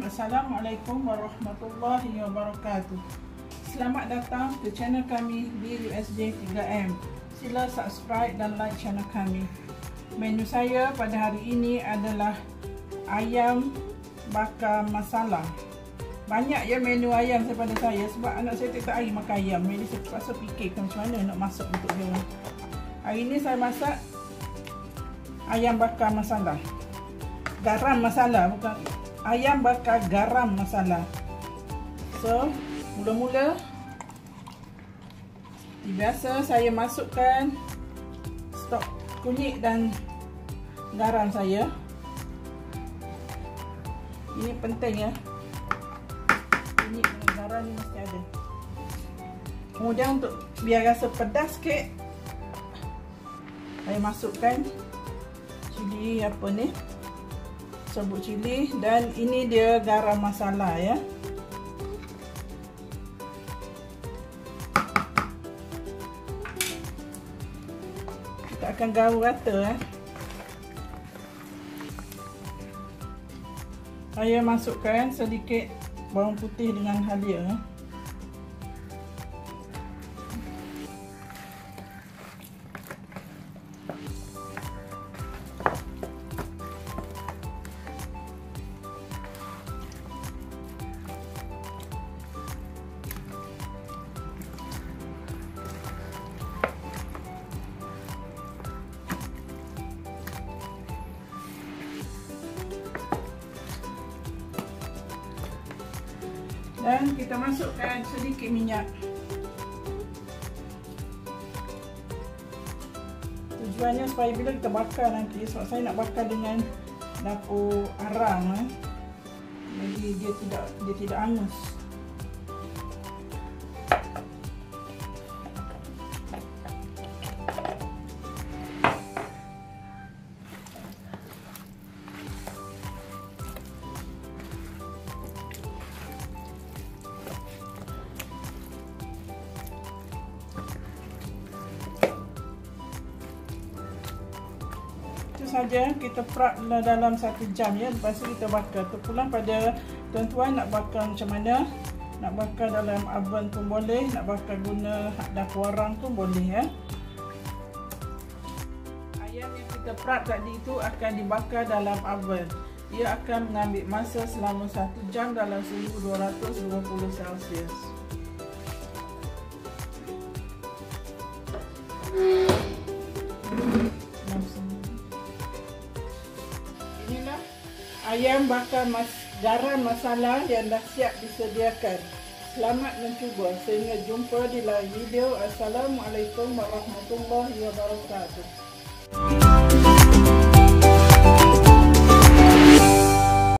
Assalamualaikum warahmatullahi wabarakatuh. Selamat datang ke channel kami BUSJ 3M. Sila subscribe dan like channel kami. Menu saya pada hari ini adalah ayam bakar masala. Banyak ya menu ayam daripada saya sebab anak saya tak hari makan ayam. Jadi saya terpaksa fikirkan macam mana nak masak untuk dia. Hari ini saya masak ayam bakar masala. Garam masala bukan ayam bakar garam masala. So, mula-mula biasa saya masukkan stok kunyit dan garam saya. Ini penting ya. Kunyit dan garam ni mesti ada. Kemudian untuk biar rasa pedas sikit saya masukkan cili apa ni? Sabut cili dan ini dia garam masala ya. Kita akan gaul rata eh. Saya masukkan sedikit bawang putih dengan halia. Dan kita masukkan sedikit minyak tujuannya supaya bila kita bakar nanti sebab saya nak bakar dengan dapur arang eh. jadi dia tidak dia tidak angus saja kita prak dalam satu jam ya. Lepas tu kita bakar. Terpulang pada tuan-tuan nak bakar macam mana? Nak bakar dalam oven pun boleh nak bakar guna dapur arang pun boleh ya. Ayam yang kita prak tadi itu akan dibakar dalam oven. Ia akan mengambil masa selama satu jam dalam suhu 220 celsius ayam bakar mas garam masala yang dah siap disediakan. Selamat mencuba. Sehingga jumpa di lain video. Assalamualaikum warahmatullahi wabarakatuh.